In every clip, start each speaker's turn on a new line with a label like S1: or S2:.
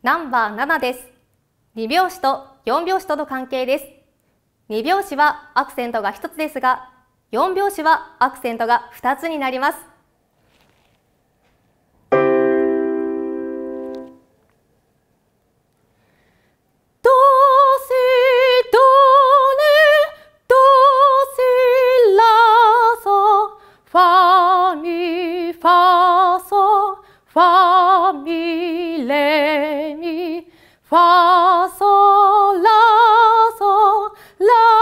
S1: ナンバー7です。2拍子と4拍子との関係です。2拍子はアクセントが1つですが、4拍子はアクセントが2つになります。
S2: mi fa sol la sol la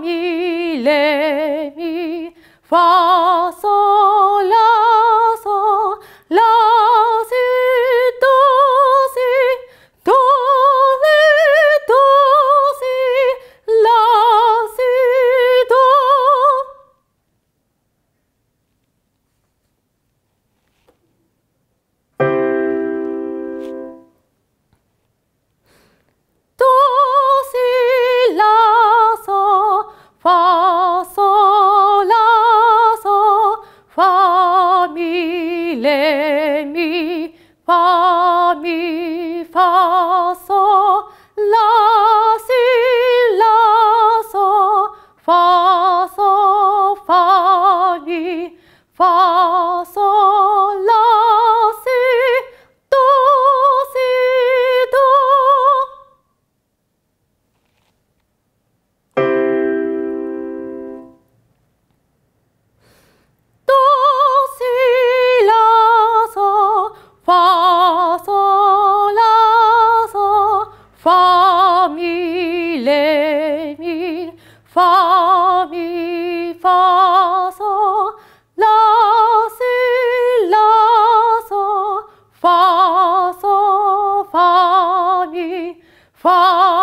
S2: mi, le, mi, fa. Fall.